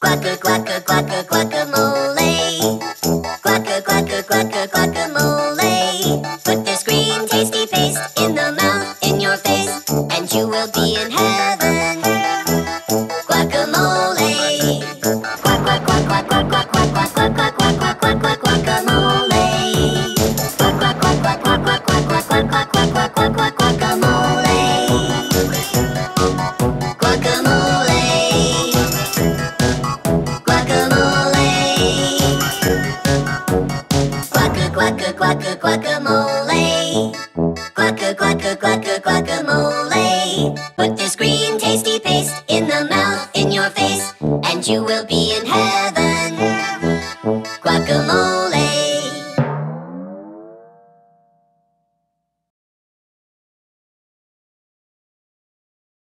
Quacka, quacka, guacamole. Guacamole. Put this green tasty paste in the mouth, in your face, and you will be in heaven. Guacamole. Quack, quacka quacka guacamole. Quacka quacka quacka guacamole. Put this green tasty paste in the mouth, in your face, and you will be in heaven. Guacamole.